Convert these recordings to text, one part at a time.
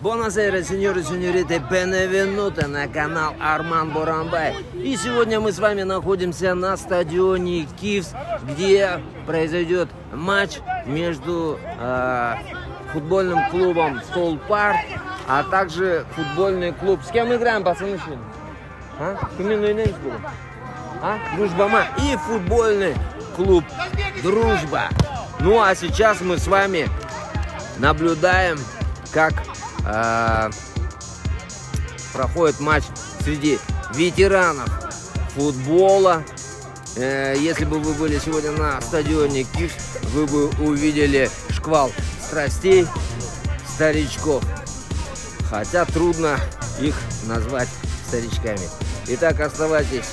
Signore e signorите, benvenuti на канал Арман Бурамбай. И сегодня мы с вами находимся на стадионе Киевс, где произойдет матч между э, футбольным клубом Столпар, а также футбольный клуб. С кем играем, пацаны, сегодня? А? А? Дружба ма? И футбольный клуб Дружба. Ну а сейчас мы с вами наблюдаем, как э, проходит матч среди ветеранов футбола. Э, если бы вы были сегодня на стадионе Киш, вы бы увидели шквал страстей старичков. Хотя трудно их назвать старичками. Итак, оставайтесь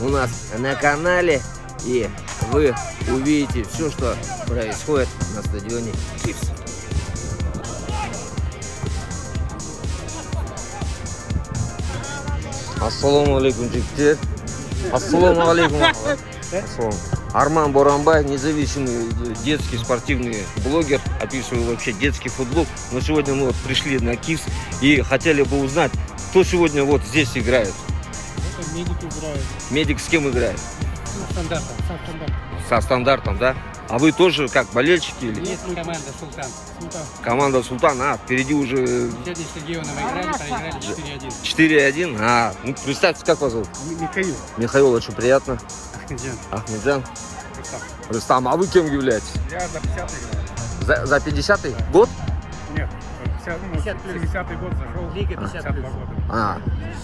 у нас на канале и вы увидите все, что происходит на стадионе Кипс. Ассаламу алейкум, жігіттер. Ассаламу алейкум. Ассалам. Арман Боранбай, независимый детский спортивный блогер, описываю вообще детский футбол. Но сегодня мы вот пришли на КИС и хотели бы узнать, кто сегодня вот здесь играет. Это медики играют. Медик с кем играет? Ну, стандартом, сам стандарт. Со стандартом, да? А вы тоже как, болельщики или? Есть команда Султан. Султан. Команда Султан, а, впереди уже Сегодня с Легионом играли, проиграли 4-1. 4-1. А, ну представьте, как вас зовут? Михаил. Михаил, очень приятно. Ахмеджан. Ахмеджан. Рустам. Рустам, а вы кем являетесь? Я за 50 играю. За, за 50-й год? Нет, 50, ну, 50 плюс. 70 год зашел. Лига 50 52 плюс. года. А,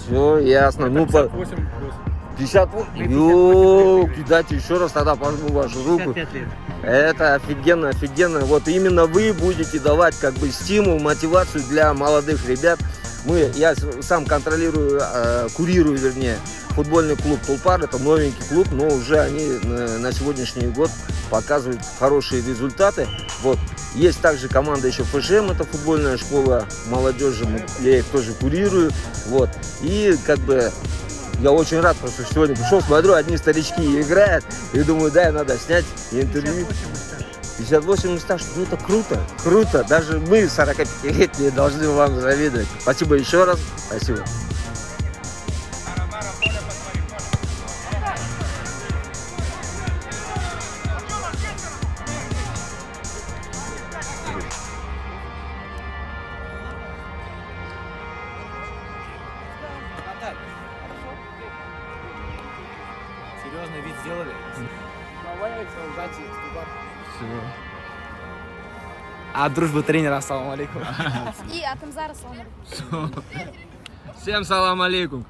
все ясно. Ну, по 58 плюс. 58. Мы 58 Ёлки, дайте еще раз тогда пожму вашу руку. 55 лет. Это офигенно, офигенно. Вот именно вы будете давать как бы стимул, мотивацию для молодых ребят. Мы, я сам контролирую, э, курирую, вернее, футбольный клуб Тулпар. Это новенький клуб, но уже они на, на сегодняшний год показывают хорошие результаты. Вот. Есть также команда еще ФШМ, это футбольная школа молодежи, я их тоже курирую. Вот. И как бы я очень рад, просто что сегодня пришел, смотрю, одни старички играют, и думаю, да, надо снять интервью. 58 и старше, ну это круто, круто. Даже мы, 45-летние, должны вам завидовать. Спасибо еще раз, спасибо. А дружба тренера, ассаламу алейкум. И атом зараз салам Всем салам алейкум.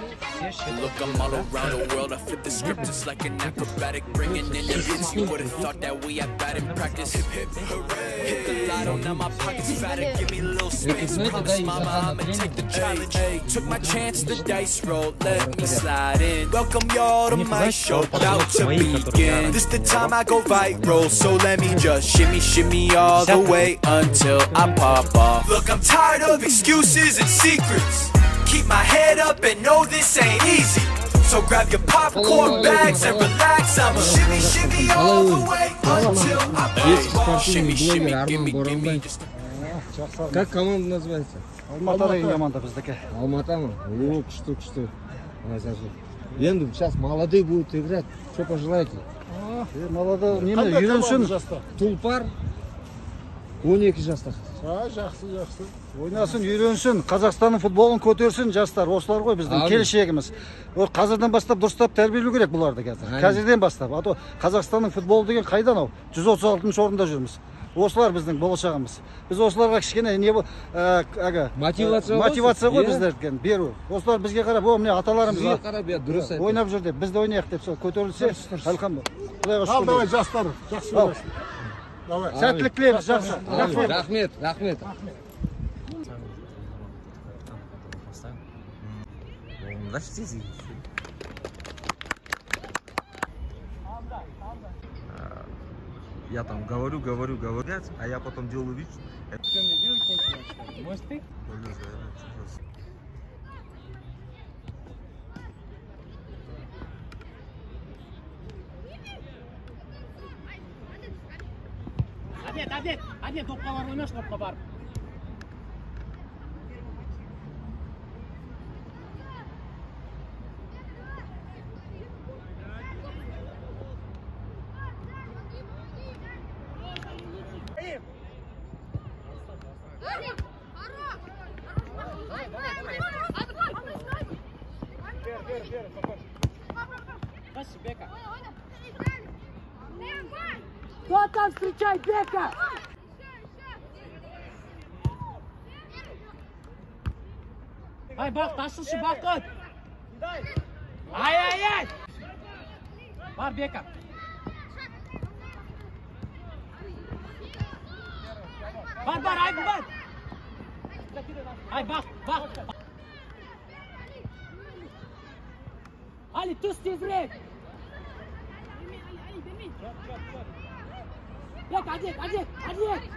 Look, I'm all around the world. I flip the script just like an acrobatic, bringing in the hits. You would've thought that we had bad in practice. Hip hip hooray! Hit the lotto, now my pockets fatter. Give me a little space. Promise, mama, I'ma take the challenge. Hey, took my chance, the dice roll. Let me slide in. Welcome y'all to my show, about to begin. This the time I go viral, so let me just shimmy, shimmy all the way until I pop off. Look, I'm tired of excuses and secrets. Keep my head up and know this ain't easy. So grab your popcorn bags and relax. I'ma shimmy, shimmy all the way until I pop off. Shimmy, shimmy, gimme, gimme. Just Как команда называется? Алматада ең команда біздікі. Алмата ма? О, күшті, күшті. Красавчик. Енді сейчас молодые будут играть. Что пожелаете? Молода неме үйренсін. Тулпар 12 жаста. Ойнасын үйренсін қазақстанның футболын көтерсін жастар. Осылар ғой біздің келешегіміз. Ол қазірден бастап дұрыстап тәрбиелеу керек бұларды қазір. Қазірден бастап. А то қазақстанның футболы деген қайда анау жүз отыз алтыншы орында жүрміз. Осылар біздің болашағымыз. Біз осыларға кішкене не бо- ә, әлгі, Мотивация ғой мотивация ғой иә. біздерге беру. Осылар бізге қарап о міне аталарымыз Сізге қарап, иә, дұрыс айтты. ойнап жүр деп біз де ойнайық деп сол көтерілсе альхамдулилля құдайға Ал, давай, шүкір жастар. Жақсы. Давай. сәттілік тілейміз жақсы. Рахмет. Рахмет, рахмет. Подожди, извините. А, я там говорю, говорю, говорят, а я потом делаю вид, что... Что мне делать нечего? Может ты? Ну, не знаю, сейчас. Обед, обед, обед, топқа барып ойнаш, топқа барып. Кто там встречай, Бека? Ай, бақ, ташылшы, бақыт. Ай, ай, ай. Бар, Бека. Бар, бар, айдын бар. Ай, бақ, бақ. Али, түс тезірек. Бек, әдет, әдет, әдет.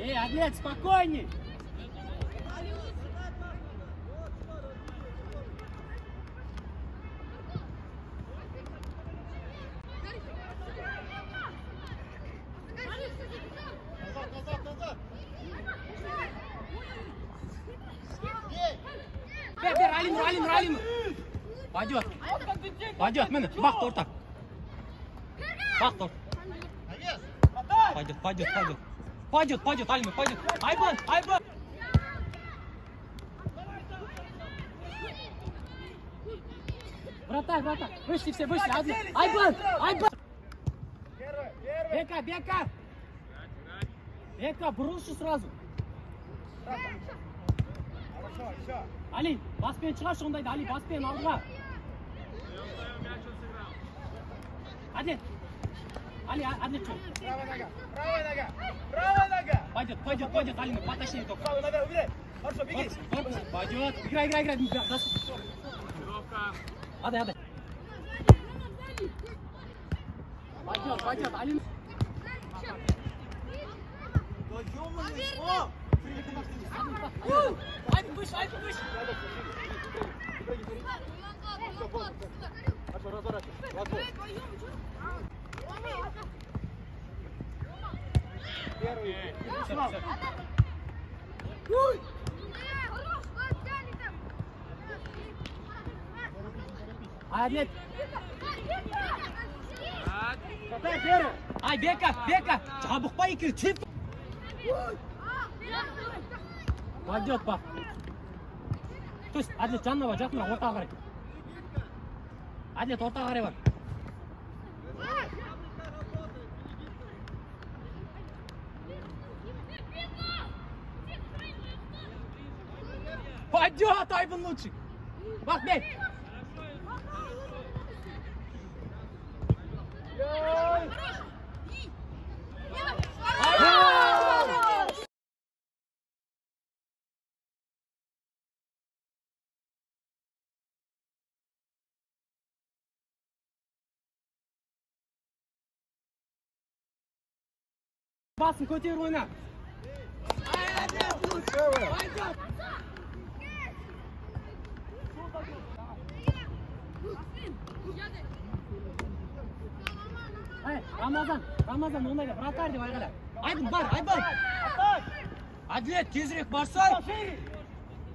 Эй, Адлет, спокойней! Алинур, Алинур! Пойдет! Пойдет, міне, бақ торта! Бақ торта! Пойдет, пойдет, пойдет! Пойдет, пойдет, Алинур, пойдет! Айбан, Айбан! Вратарь, вратарь! Вышли все, вышли! Айбан! Айбан! Бека, Бека! Бека, брошу сразу! Али, баспен шығаршы ондайды, Али, баспен алдыға. Әдет. Али, Әдет чё? Правая нога. Правая нога. Правая нога. Пойдет, пойдет, пойдет, Али, потащи только. Правая нога, убери. Хорошо, беги. Пойдет. Играй, играй, играй. Да, да. Адай, адай. Пойдет, пойдет, Али. Айдын выше, айдын выше. Хорошо, разворачивай. Разворачивай. Первый. Всё, всё. Әдет. Хватай первый. Ай, Бека, Бека. Жабықпа екеуі, теп. Пойдет, бақ. Түс, Әділет жанына бар, жақына, ортаға қарай. Әділет ортаға қарай бар. Пойдет, Айбын лучший. Бақ, бек. Басын көтер ойна. Ай, Рамазан, Рамазан ондайда вратарь деп айғайла. Айдын бар, Айбан. Әділет тезірек барсай.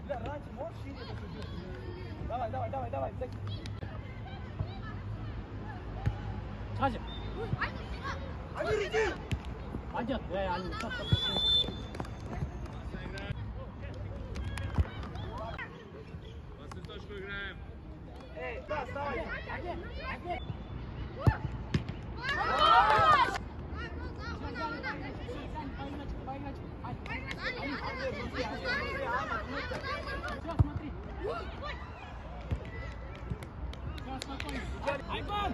Бля, раньше можешь шире посудить? Давай, давай, давай, давай. Шыға жеп. Амир, иди. Пойдет. Эй, Алин, стоп, стоп, стоп. Эй, да, вставай. Все, смотри. Все, спокойно. Айбан!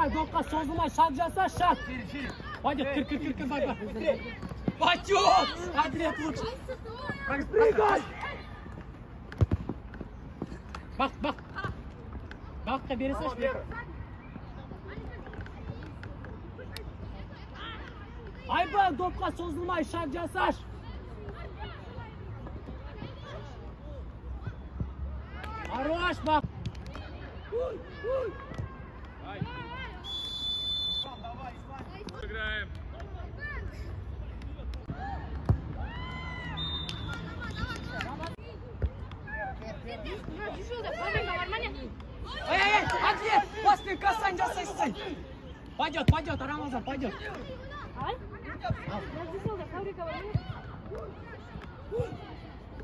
Beka допқа созылмай шаг жаса, шаг. Шире, шире. Пойдет, кір, кір, кір, кір, бар, бар. Быстрее. Пойдет! Адлет лучше. Прыгай! Бақ, бақ. Баққа бере Браво, салшы. Вера. Айбан допқа созылмай шаг жасаш. Хорош, бақ. Ислам. Эй, эй, Адлет, после касань жасайсың. Пойдет, пойдет, Рамазан, пойдет.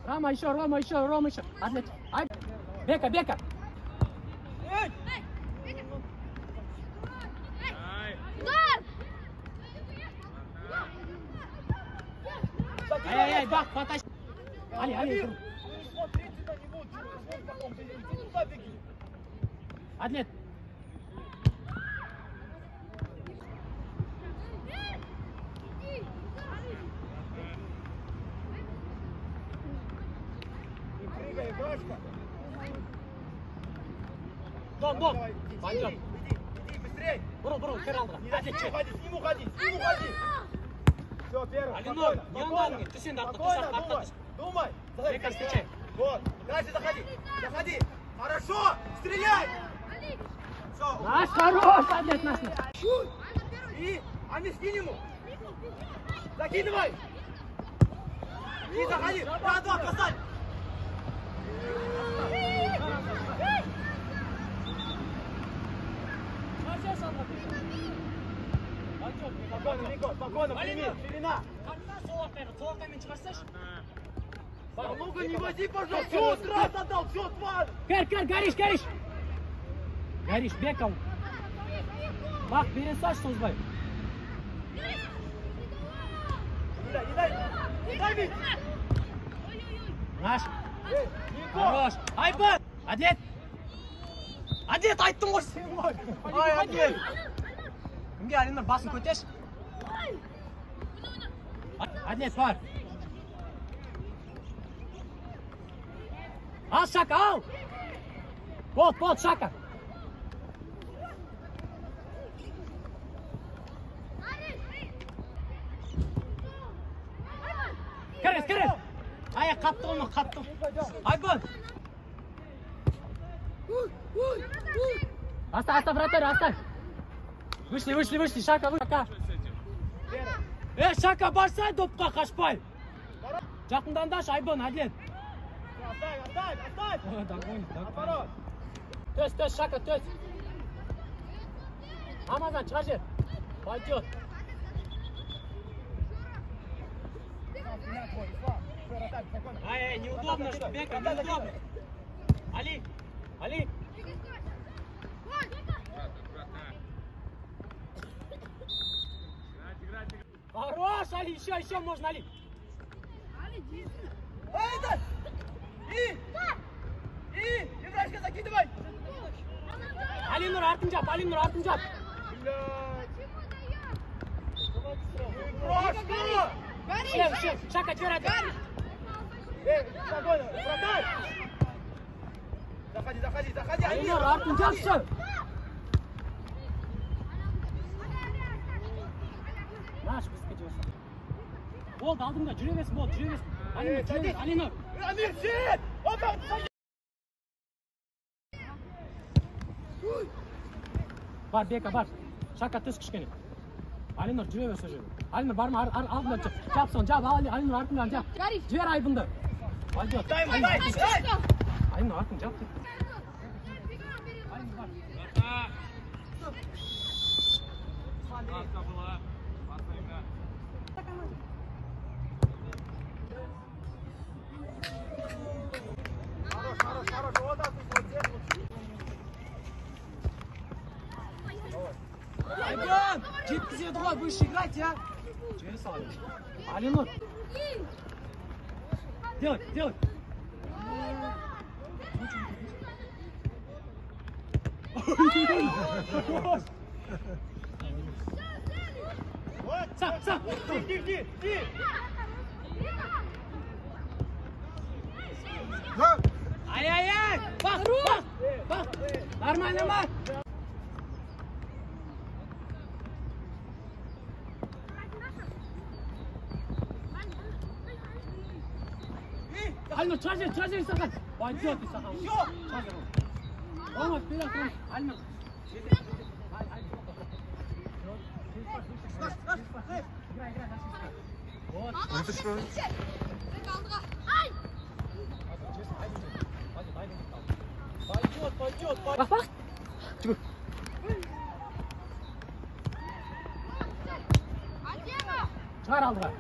Рама еще, Рома еще, Рома еще. Ай, Бека, Бека. Эй, эй, бак, потащи. Али, Али, смотрите на него, он бежит. Иди туда беги. Игрочка. Дом, дом. Давай, иди, иди. Бурыл, бурыл, кір алдыра. Не уходи, с ним уходи, с ним уходи. Все, первый, Алинор, не надо, ты сюда, ты Спокойно, сюда, думай, думай. Встречай. встречай. Вот, дальше заходи, заходи. Хорошо, стреляй. Все, Наш хорош, Адлет, наш. и, а не скинь ему. Закидывай. И заходи, два, два, касай. Спокойно, Нико, спокойно, прими, ширина. Ну-ка, не вози, пожалуйста. Все, раз отдал, все, тварь. Кір, кір, гориш, гориш. Гориш, Беков. Бақ, бере салшы созбай. Не дай, не дай. Не дай бить. Наш. Хорош. Айбын. Адлет. Адлет, айттым ғой сен ғой. Ай, Адлет. кімге алинұр басын көтеш? әділет бар ал шака ал Бол, болды шака кіріз кіріз аяқ қатты ғой қатты бол! аста аста вратарь аста Вышли, вышли, вышли, Шака, вышли, Э, Шака, барса, допқа қашпай. Жақындандашы, Айбон, Адлен. Отдай, отдай, отдай. Догони, догони. Төс, төс, Шака, төс. Амазан, шыға. Пойдет. Ай, неудобно, что бег, неудобно. Али, Али. еще, еще можно, Али. Эй, да! И! И! Играчка, закидывай! Али Нур, артын жап, Али Нур, артын жап. Блядь! Играчка! Шлем, шлем, Шака, жібер, Ади. Эй, спокойно, вратарь! Заходи, заходи, заходи! Али Амир, Нур, артын жапшы. Наш, біз кетіп Болды, алдыңда, жүре берсін, болды, жүре берсін. Али Нур, жүре берсін, Али Нур. Амир, сидит! Опа! Бар, Бека, бар. Шака, түс кішкене. Али Нур, жүре бер сол жерде. Али Нур, барма, ар- ар- алдына жап. Жап соны, жап, Али Али Нур, артыңдан жап. Гориш. Жібер Айбынды. Пойдет. Дай ему, Али дай, Нур, дай! Али Нур, артын жап. деп. Хорош, жеткізеді ғой, будешь играть, я. Жібере сал. Али Нур, делай, делай. Сам, сам. Ай-яй-яй! Бах, бах, бах. Нормально, Марк. Альма, чаржер, чаржер, Исахан. Пойдет, Исахан. Чаржер. Рома, вперед, Рома. Альма. Играй, играй, наши Вот. Пойдет, пойдет, пойдет. Çıkar aldılar.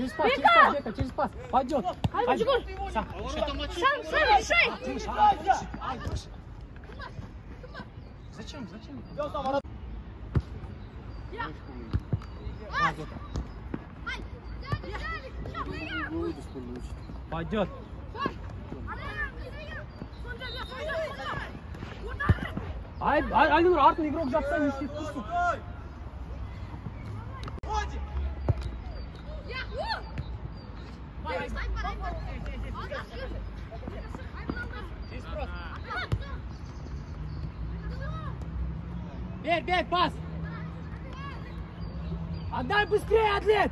Через пас, через пас, Бека, через пас. Пойдет. Сам. Сам, сам, решай. Зачем, зачем? Пойдет. Ай, ай, Айнур, артын игрок жапсаң, не істеп тұрсың? Бег, бег, пас! Отдай быстрее, Атлет!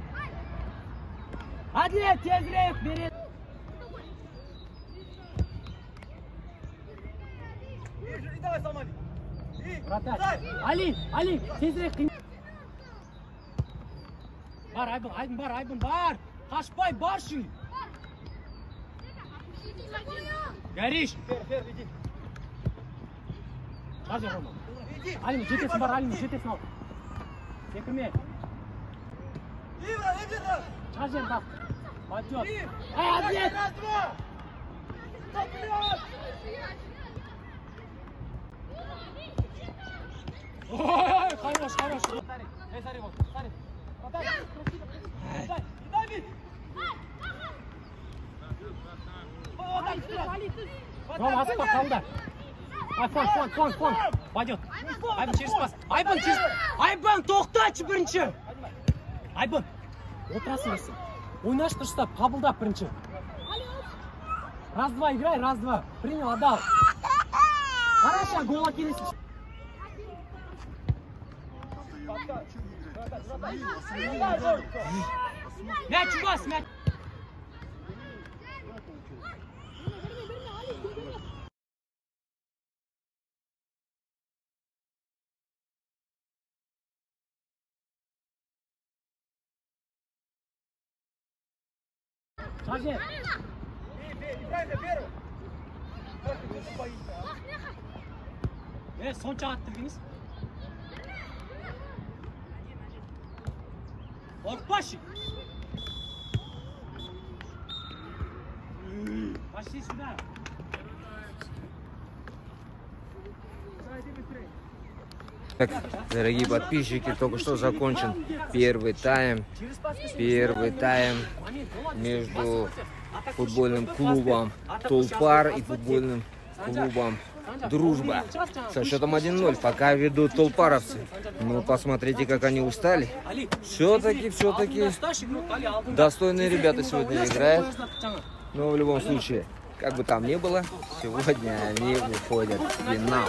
Атлет, тезірек, бери! Вратарь. Али, Али, тезірек қим. Бар, Айбын, Айбын, бар, Айбын, бар! Қашпай, баршы! Гориш! Жазы, Рома. Алим, жетесің бар, Алим, жетесің ал. Секірме. Шығар жер бақ. Ай! Ой, хорош, хорош. Эй, асықпа, қалыңдар. Ай, фон, фон, фон, фон. Пойдет. Айбын, через пас. Айбын, через... Айбын, тоқташы бірінші. Айбын, отырасың сен. Ойнаш дұрыстап, қабылдап бірінші. Раз-два играй, раз-два. Принял, отдал. Хорошо, гол келесің. Мяч у вас, мяч. Шажер. Е, сонша аттырдыңыз. Қорықпашы. Пошли сюда. Так, дорогие подписчики, только что закончен первый тайм. Первый тайм между футбольным клубом Тулпар и футбольным клубом Дружба. Со счетом 1-0. Пока ведут тулпаровцы. Ну, посмотрите, как они устали. Все-таки, все-таки достойные ребята сегодня играют. Но в любом случае, как бы там ни было, сегодня они выходят в финал.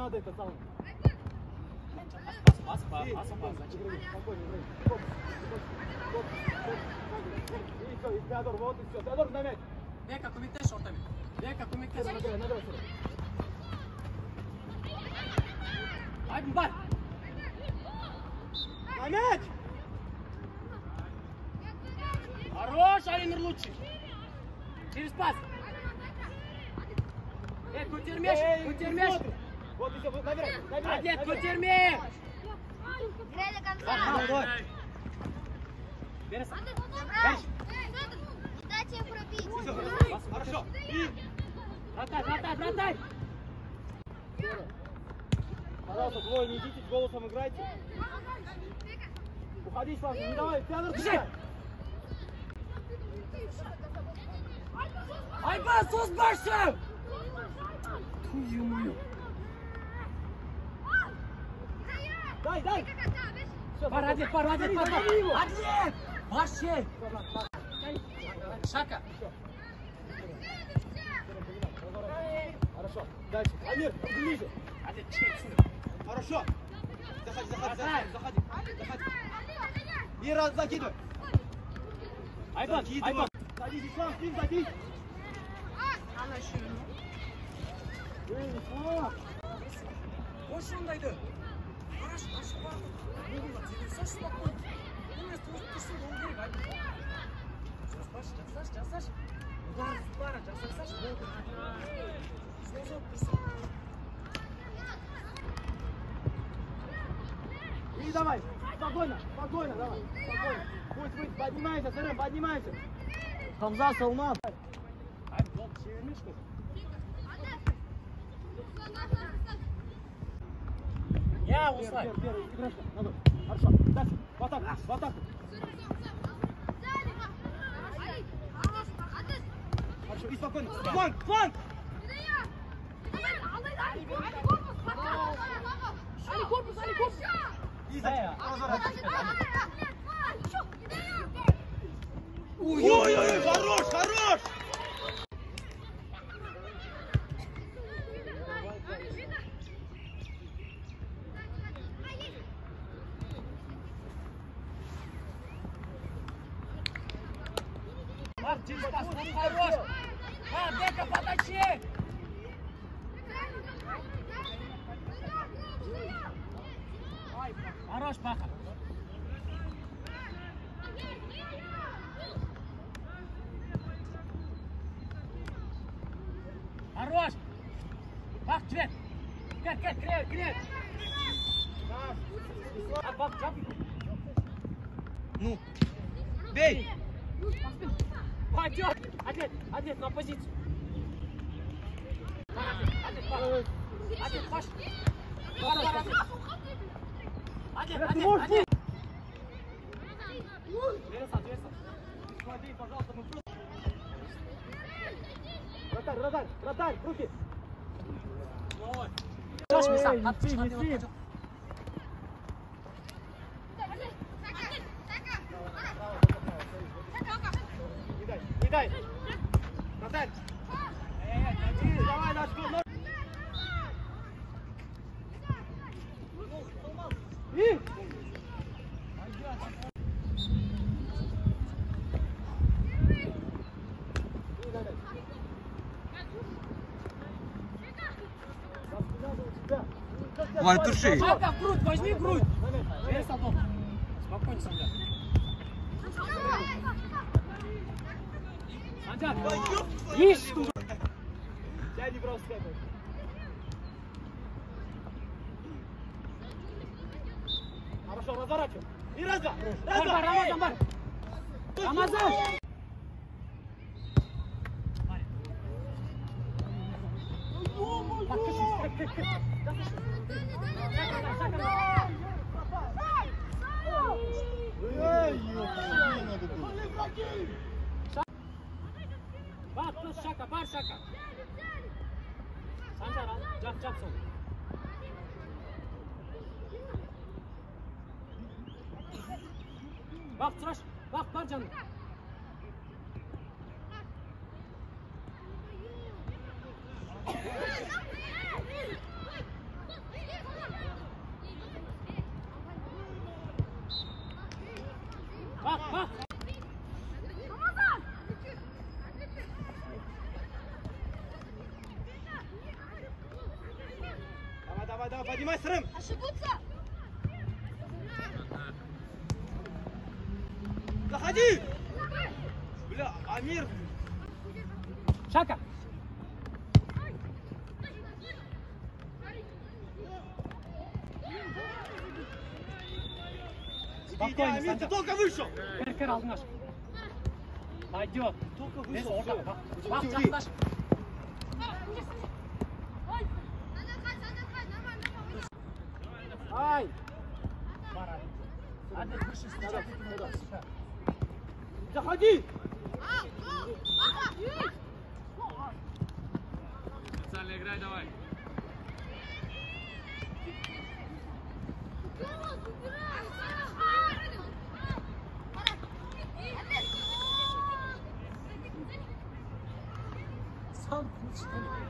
Надо это самое. бас бас бас бас Спокойно, играй. Стоп, стоп, стоп, стоп. И все, и Теодор, вот и все. Теодор, на мяч. бека көмектес ортамен бека көмектес Набирай, набирай сюда. айдын бар На мяч! хорош алимир лучший через пас Эй, көтермеш Эй, көтермеш смотри. Вот все, вот набирай, набирай. набирай. көтерме Играй до конца. давай бересің Дайте пробить. Хорошо. И, вратай вратай вратай пожалуйста, двое не идите, с голосом играйте. Уходи, Слава, не давай. Бежи. бежи. айбас озбашы Дай, дай. Всё, бар спокойно. әдет бар әдет бар бар Лови его. әдет бар ше шака Хорошо. Дальше. Амир, ближе. әдет кішкене түсіндір Хорошо. Заходи, заходи, Давай. заходи, заходи. Заходи. И раз закидывай. айбан Закидывай. айбан Садись, Ислам, спин, садись. Эй, Ислам. қойшы ондайды қарашы ашық И давай. Спокойно, спокойно, давай. Спокойно. Пусть, пусть, поднимайся, Сырым, поднимайся. Хамза, Салман. айбан болды шебермеші көп я осылай Первый, первый, игрушка. Надо. Хорошо. Дальше. В атаку, в атаку. Хорошо, и спокойно. Фланг, фланг. Али корпус, али корпус. И за. ой Ой, ой, ой, хорош, хорош. Смотри, пожалуйста, мы просто... Вратарь, вратарь, вратарь, руки. Шаш меса, Эй, неси, неси. Не дай, не дай. Вратарь. Иди, давай наш гол. наш- И. И давай. Распинаться у тебя. Вань, туши. Шапка в грудь, возьми грудь! Вереса, дом! Спокойно, Санджар. Санджар! Ишь! Я не просто это. Хорошо, разворачивай. И раз, два. Раз, Бар, два. бар, Рамазан! Рамазан! Эй, Bak kız şaka, var şaka. Sancar al, cap cap sol. Bak tıraş, bak var canım. Шака. Спокойно, Амин, ты только вышел. Кер-кер алдыңаш. Пойдет. Только вышел. Бес, орта, бақ, жақындаш. Ай! Заходи! Правильно играй давай. Сам что ли?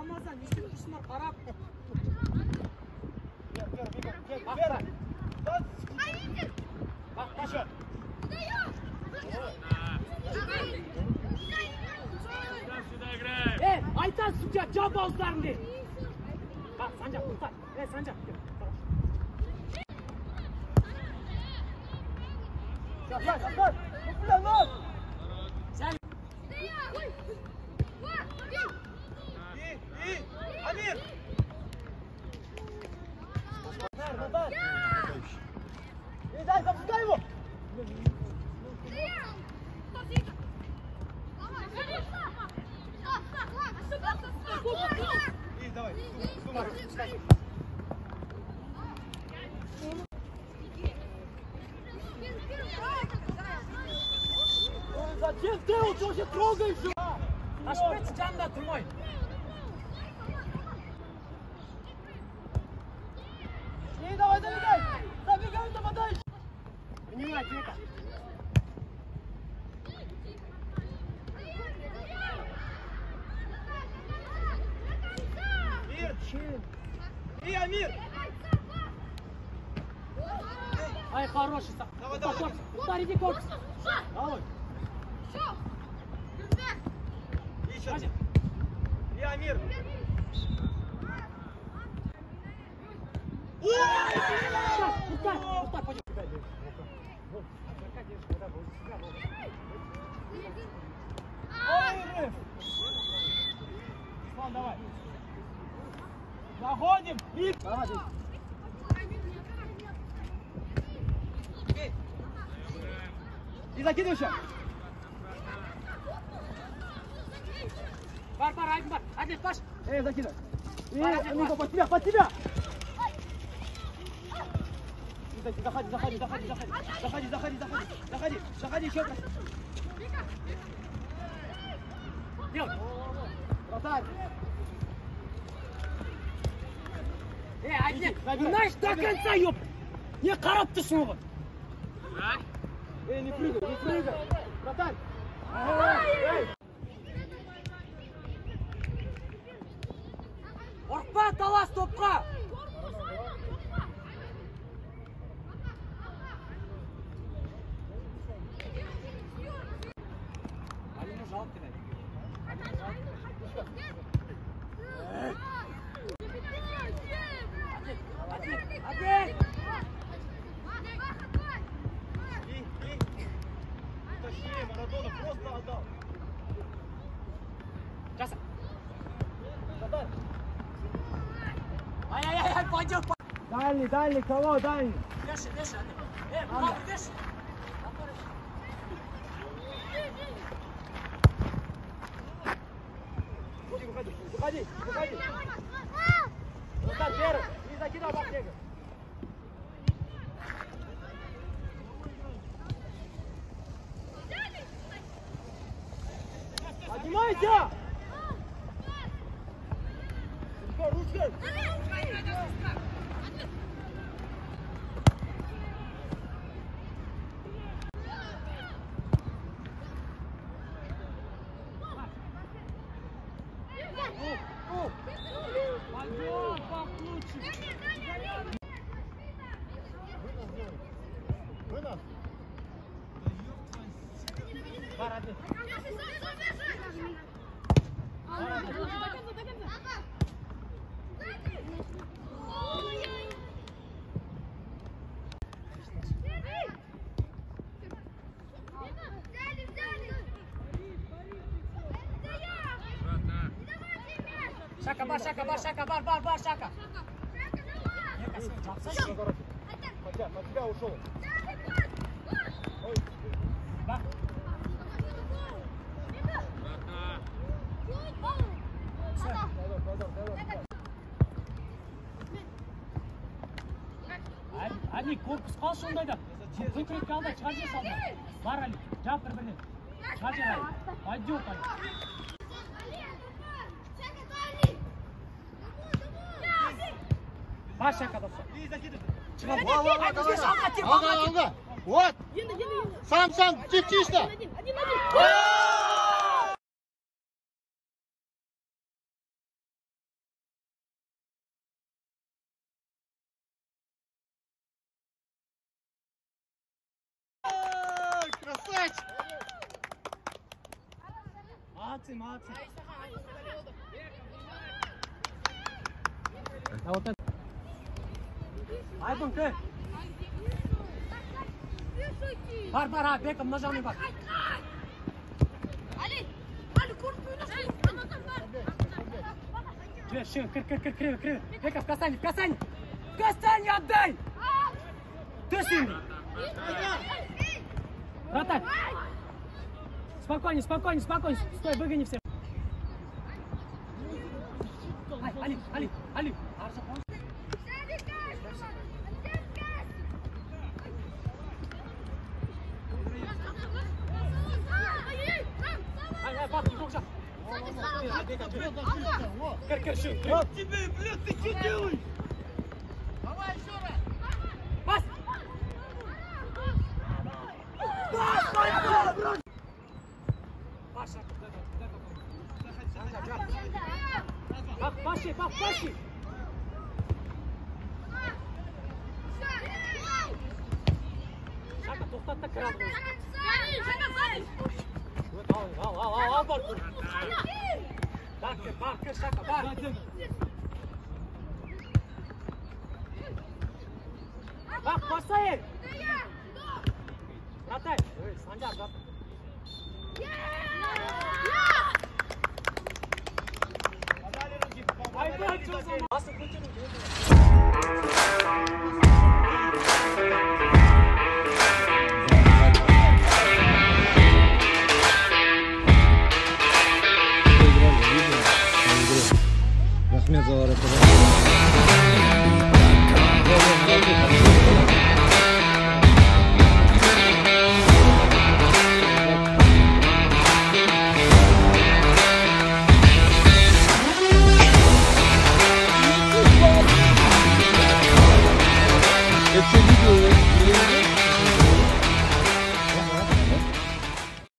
almazsan işin Müslüman Arap. Gel gel gel gel. Bak ver. Dön. Bak taşı. Aytan Suca cabazlarını. Bak sancak kurtar. Ver sancak. Jeff Dale, Josh, throw this. Аж 5 чанда тумай. закидывай сейчас. Бар, бар, Айбин, бар. Адлет, Паш. Эй, закидывай. Эй, ну-ка, под тебя, под тебя. Заходи, заходи, заходи, заходи. Заходи, заходи, заходи. Заходи, заходи еще раз. Делай. Вратарь. Эй, Айбин, знаешь, до конца, ёб. Не, карап ты снова. А? Эй, не прыгай, не прыгай! Вратарь! Эй! Ұрықпа, талас топқа. Дальний, кого, дальний. Вешай, вешай. Э, мама, вешай. Выходи, выходи, выходи. Вот так, первый. Не закидал по снегу. Поднимайся! Шака, бар, шака, бар, шака, бар, бар, бар, шака. Хотя, тебя ушел. Әли, корпус қал сондайда. Алда, Алға, алға. Вот. Сам, сам, тише, тише. Красавчик. Молодцы, молодцы. А вот это. Айдун, ты. Бар, бар, а, беком нажал бар. Жібер, шире, кір, кір, кір, криво, криво. Беков, в касание, в касание. В касание отдай! Ты сильный. Вратарь. Спокойнее, спокойнее, спокойнее. Стой, выгони всех. Atacando, Olha Al, al, al, al Barkur. Barker, Barker, saca, Barker. Bak, passa ele. Zaten. Evet, Sancar bak. Haydi açıyoruz ama. Nasıl kaçırın? Что за Басып